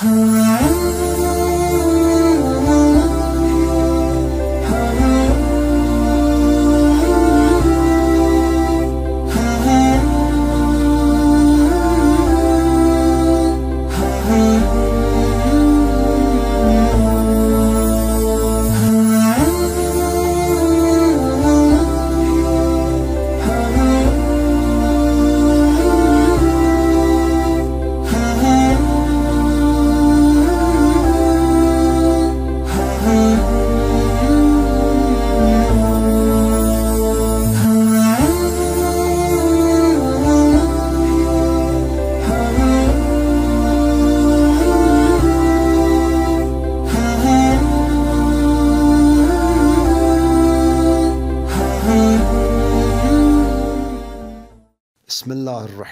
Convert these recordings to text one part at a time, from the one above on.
Huh?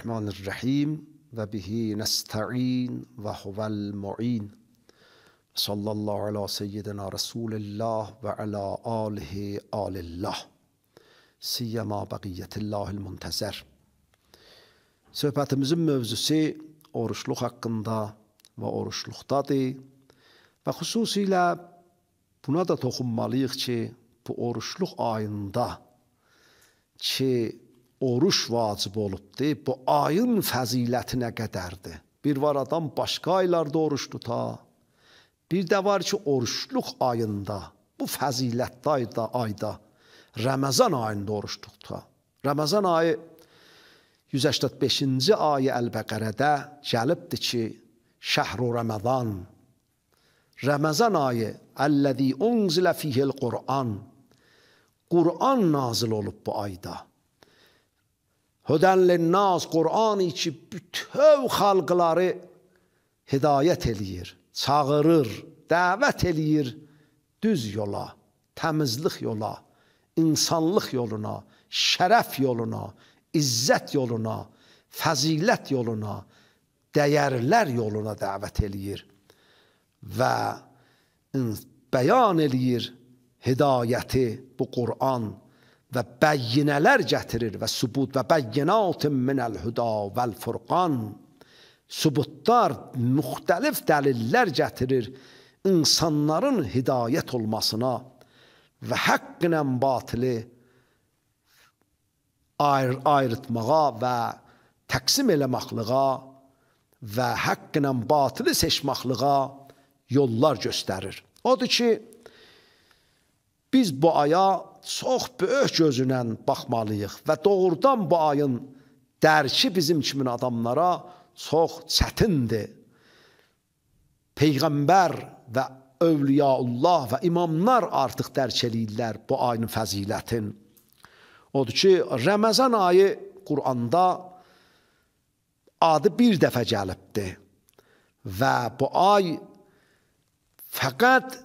الرحمن الرحیم و به نستعین و هو المعین صلی الله علی سیدنا رسول الله و علی آله آل الله سیما بقیت الله المنتظر Söhbətimizin mövzusu oruçluq haqqında və oruçluqdadır və xüsusilə buna da toxunmalıyıq ki, bu oruçluq ayında ki, oruç vacib olubdur. Bu ayın fəziləti nə qədərdir? Bir var adam başqa aylarda oruç tuta. Bir də var ki, oruçluq ayında, bu fəzilətli ayda, ayda Ramazan ayında oruç tuta. Ramazan ayı 185-ci ayə Əl-Bəqərədə gəlibdir ki, Şəhru Ramazan Ramazan ayı Əlləzi unzilə fihil Qur'an Qur'an nazil olub bu ayda. Hödən linnas Qur'ani ki, bütöv xalqları hidayət eləyir, çağırır, dəvət eləyir düz yola, təmizlik yola, insanlıq yoluna, şərəf yoluna, izzət yoluna, fəzilət yoluna, dəyərlər yoluna dəvət eləyir və bəyan eləyir hidayəti bu Qur'an və bəyyinələr gətirir və sübut və bəyyinatın minəl-hüda vəl-furqan sübutlar, müxtəlif dəlillər gətirir insanların hidayət olmasına və haqq ilə batili ayr ayrıtmağa və təqsim eləməklığa və haqq ilə batılı seçməklığa yollar göstərir. Odur ki, biz bu aya çox böyük gözünlə baxmalıyıq və doğrudan bu ayın dərki bizim kimi adamlara çox çətindir. Peyğəmbər və övliyaullah və imamlar artıq dərk eləyirlər bu ayın fəzilətin. Odur ki, Ramazan ayı Quranda adı bir dəfə gəlibdir. Və bu ay fəqət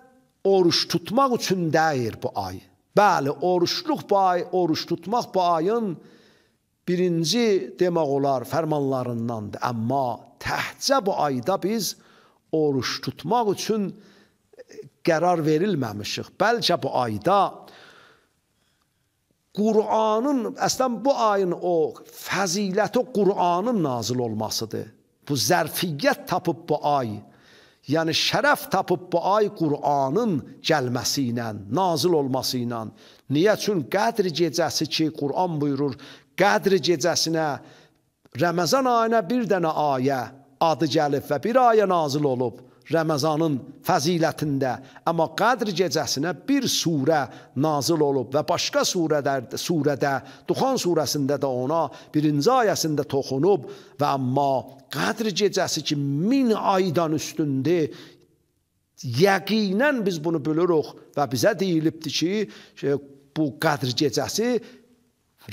oruç tutmaq üçün deyir bu ay. Bəli, oruçluq bu ay, oruç tutmaq bu ayın birinci demək olar fərmanlarındandır. Amma təhcə bu ayda biz oruç tutmaq üçün qərar verilməmişik. Bəlkə bu ayda Qur'anın, əslən bu ayın o fəziləti Qur'anın nazil olmasıdır. Bu zərfiyyət tapıb bu ay, yəni şərəf tapıb bu ay Qur'anın gəlməsi ilə, nazil olması ilə. Niyə? Çün qədr gecəsi ki, Qur'an buyurur, qədr gecəsinə Ramazan ayına bir dənə ayə adı gəlib və bir ayə nazil olub. Ramazanın fəzilətində, amma Qədr gecəsinə bir surə nazil olub və başqa surədə, surədə, Duxan surəsində də ona birinci ayəsində toxunub və amma Qədr gecəsi ki, min aydan üstündür, yəqinən biz bunu bilirik və bizə deyilibdir ki, bu Qədr gecəsi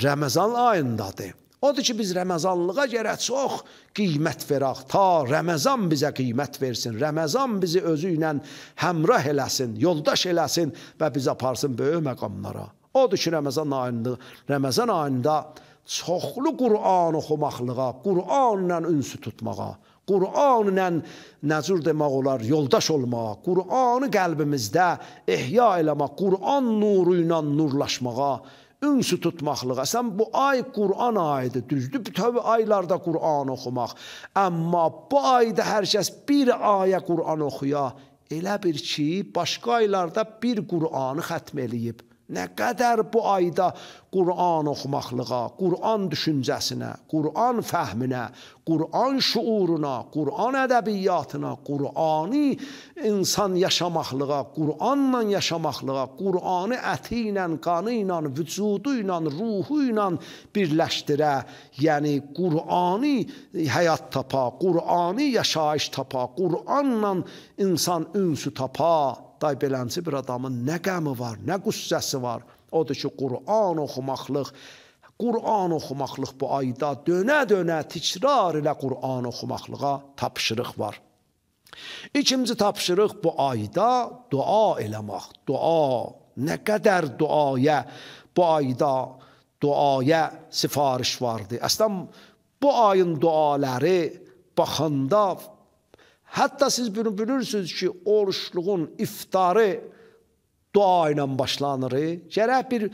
Ramazan ayındadır. Odur ki, biz Rəməzanlığa gərək çox qiymət verək, ta Rəməzan bizə qiymət versin, Rəməzan bizi özü ilə həmrah eləsin, yoldaş eləsin və bizi aparsın böyük məqamlara. Odur ki, Rəməzan ayında, Rəməzan ayında çoxlu Qur'an oxumaqlığa, Qur'anla ünsü tutmağa, Qur'anla nəcür demək olar, yoldaş olmağa, Qur'anı qəlbimizdə ehya eləmək, Qur'an nuru ilə nurlaşmağa, ünsü tutmaqlığa. Sən bu ay Qur'an ayıdır, düzdür? Bütöv aylarda Qur'an oxumaq. Amma bu ayda hər kəs bir ayə Qur'an oxuya, elə bir ki, başqa aylarda bir Qur'anı xətm eləyib. Nə qədər bu ayda Qur'an oxumaqlığa, Qur'an düşüncəsinə, Qur'an fəhminə, Qur'an şuuruna, Qur'an ədəbiyyatına, Qur'ani insan yaşamaqlığa, Qur'anla yaşamaqlığa, Qur'anı əti ilə, qanı ilə, vücudu ilə, ruhu ilə birləşdirə, yəni Qur'ani həyat tapa, Qur'ani yaşayış tapa, Qur'anla insan ünsü tapa, day belənci bir adamın nə qəmi var, nə qüssəsi var. Odur ki, Qur'an oxumaqlıq, Qur'an oxumaqlıq bu ayda dönə-dönə təkrar ilə Qur'an oxumaqlığa tapşırıq var. İkinci tapşırıq bu ayda dua eləmək. Dua, nə qədər duaya bu ayda duaya sifariş vardı. Əslən bu ayın duaları baxanda Hətta siz bunu bilirsiniz ki, oruçluğun iftarı dua ilə başlanır. Gərək bir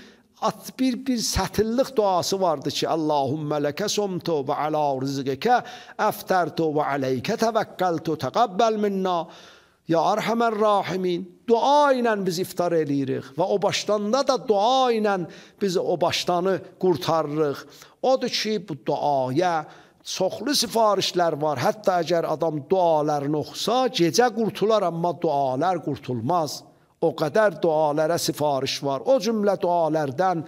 at bir bir sətillik duası vardı ki, Allahummə ləkə sumtu və alə rizqikə əftərtu və aleykə təvəkkəltu təqəbbəl minna. Ya Ərhəmər Rahimin, dua ilə biz iftar eləyirik və o başdanda da dua ilə biz o başdanı qurtarırıq. Odur ki, bu duaya çoxlu sifarişlər var. Hətta əgər adam dualarını oxusa, gecə qurtular, amma dualar qurtulmaz. O qədər dualara sifariş var. O cümlə dualərdən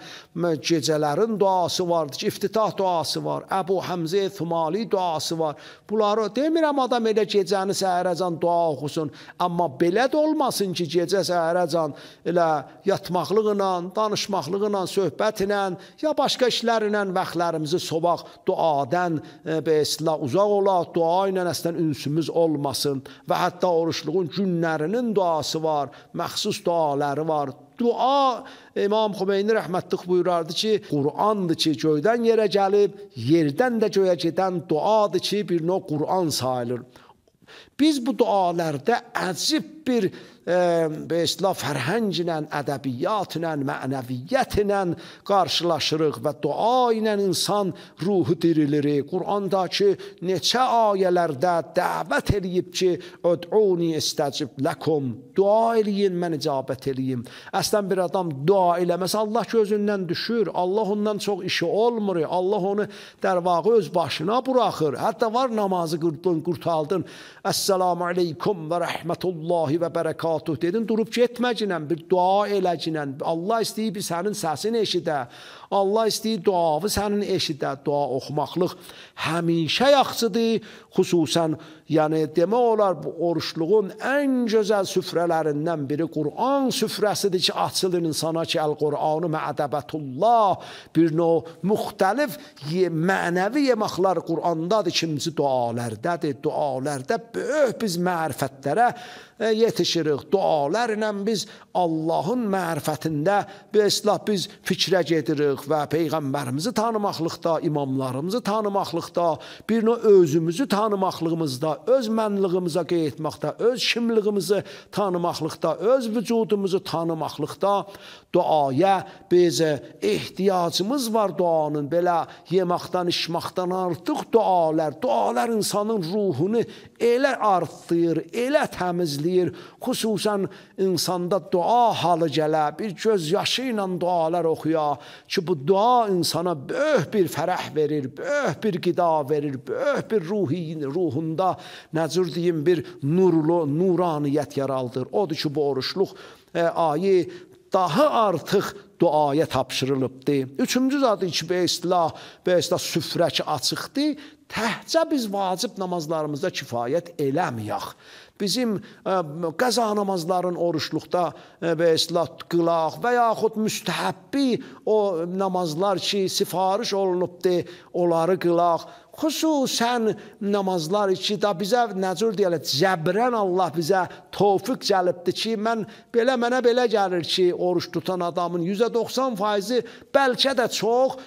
gecələrin duası vardır ki, iftitah duası var, Əbu Həmzə Thumali duası var. Bunları demirəm adam elə gecəni səhərəcən dua oxusun, amma belə də olmasın ki, gecə səhərəcən elə yatmaqlıqla, danışmaqlıqla, söhbətlə ya başqa işlərlə vaxtlarımızı sovaq, duadan e, belə uzaq olaq, dua ilə əslən ünsümüz olmasın və hətta oruçluğun günlərinin duası var, məxsus məxsus duaları var. Dua İmam Xümeyni rəhmətlıq buyurardı ki, Qur'andır ki, göydən yerə gəlib, yerdən də göyə gedən duadır ki, bir növ Qur'an sayılır. Biz bu dualarda əcib bir e, islah fərhənglə, ədəbiyyatla, mənəviyyətlə qarşılaşırıq və dua ilə insan ruhu dirilir. Qurandakı neçə ayələrdə dəvət eləyib ki, "Ud'uni istəcib lakum." Dua eləyin, mən icabət eləyim. Əslən bir adam dua eləməsə Allah gözündən düşür. Allah ondan çox işi olmur. Allah onu dərvağı öz başına buraxır. Hətta var namazı qurdun, qurtaldın. Əssalamu aleykum və rəhmətullahi və bərəkatuhu təvatüh dedin, durub getməcinən, bir dua eləcinən. Allah istəyir sənin səsini eşidə. Allah istəyir duavı sənin eşidə. Dua oxumaqlıq həmişə yaxşıdır. Xüsusən, yəni demək olar bu oruçluğun ən gözəl süfrələrindən biri Quran süfrəsidir ki, açılır insana ki, Əl-Qur'anı məədəbətullah bir növ müxtəlif mənəvi yeməklər Qur'andadır, kimisi dualərdədir. Dualərdə böyük biz mərifətlərə e, yetişirik. Dualarla biz Allahın mərifətində bir islah biz fikrə gedirik və peyğəmbərimizi tanımaqlıqda, imamlarımızı tanımaqlıqda, bir növ özümüzü tanımaqlığımızda, öz mənliyimizə qeyd etməkdə, öz kimliyimizi tanımaqlıqda, öz vücudumuzu tanımaqlıqda duaya biz ehtiyacımız var duanın. Belə yeməkdən, içməkdən artıq dualar, dualar insanın ruhunu elə artlayır, elə təmizləyir. Xüsusən insanda dua halı gələ, bir göz yaşı ilə dualar oxuya ki, bu dua insana böyük bir fərəh verir, böyük bir qida verir, böyük bir ruhi ruhunda nəcür deyim bir nurlu, nuraniyyət yaraldır. Odur ki, bu oruçluq e, ayı daha artıq duaya tapşırılıbdı. Üçüncü zadı ki, be islah, be islah süfrə ki, açıqdır. Təhcə biz vacib namazlarımızda kifayət eləməyək. Bizim ə, qəza namazların oruçluqda ə, və islah qılaq və yaxud müstəhəbbi o namazlar ki, sifariş olunubdur, onları qılaq. Xüsusən namazlar ki, da bizə nəcür deyirlər, cəbrən Allah bizə tövfiq cəlibdir ki, mən belə mənə belə gəlir ki, oruç tutan adamın %90 faizi bəlkə də çox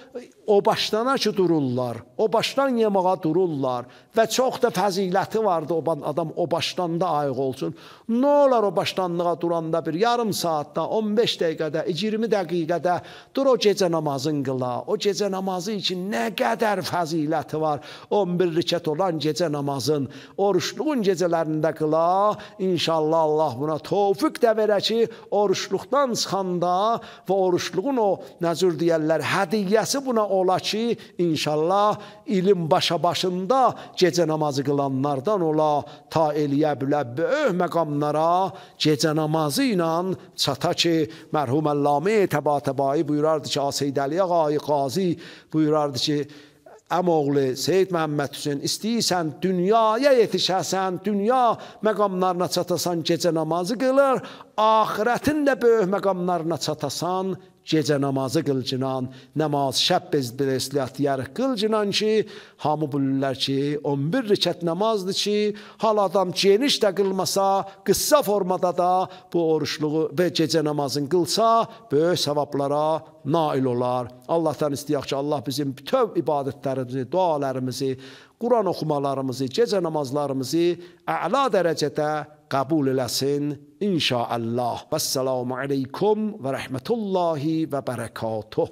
o başdana ki dururlar, o başdan yemağa dururlar və çox da fəziləti vardı o adam o başdan da ayıq olsun. Nə olar o başdanlığa duranda bir yarım saatda, 15 dəqiqədə, 20 dəqiqədə dur o gecə namazın qıla. O gecə namazı üçün nə qədər fəziləti var. 11 rükət olan gecə namazın, oruçluğun gecələrində qıla. İnşallah Allah buna tövfiq də verə ki, oruçluqdan çıxanda və oruçluğun o nəcür deyərlər, hədiyyəsi buna ola ki, inşallah ilim başa başında gecə namazı qılanlardan ola, ta eləyə bilə böyük məqamlara gecə namazı ilə çata ki, mərhum Əllamə Təbatəbai buyurardı ki, Aseyd Əli Ağay Qazi buyurardı ki, əmoğlu Seyid Məhəmməd Hüseyn istəyirsən dünyaya yetişəsən, dünya məqamlarına çatasan, gecə namazı qılır, axirətin də böyük məqamlarına çatasan, gecə namazı qılcınan, namaz şəb bezbirəsliyyət yarıq qılcınan ki, hamı bilirlər ki, 11 rükət namazdır ki, hal adam geniş də qılmasa, qıssa formada da bu oruçluğu və gecə namazını qılsa, böyük savablara nail olar. Allahdan istəyək ki, Allah bizim bütöv ibadətlərimizi, dualarımızı, Quran oxumalarımızı, gecə namazlarımızı əla dərəcədə qəbul eləsin inşaallah. Vəssalamu aleykum və rəhmətullahi və bərəkatuh.